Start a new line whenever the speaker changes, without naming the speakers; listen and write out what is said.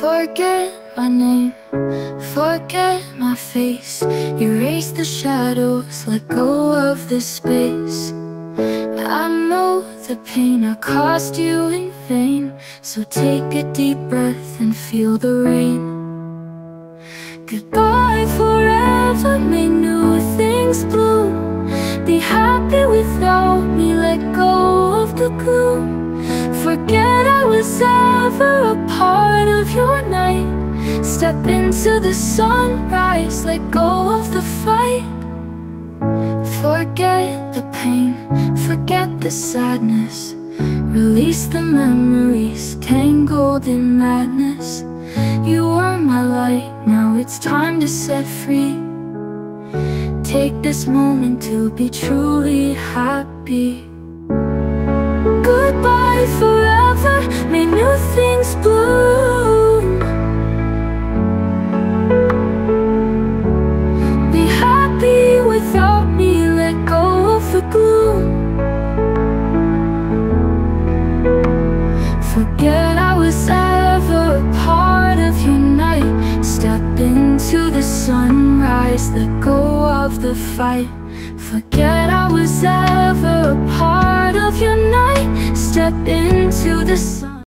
Forget my name, forget my face. Erase the shadows, let go of this space. I know the pain. I caused you in vain. So take a deep breath and feel the rain. Goodbye forever, may new things bloom Be happy without me, let go of the gloom. Forget I was ever a part of your night. Step into the sunrise, let go of the fight. Forget the pain, forget the sadness. Release the memories, tangled in madness. You were my light, now it's time to set free. Take this moment to be truly happy Forget I was ever a part of your night. Step into the sunrise, let go of the fight. Forget I was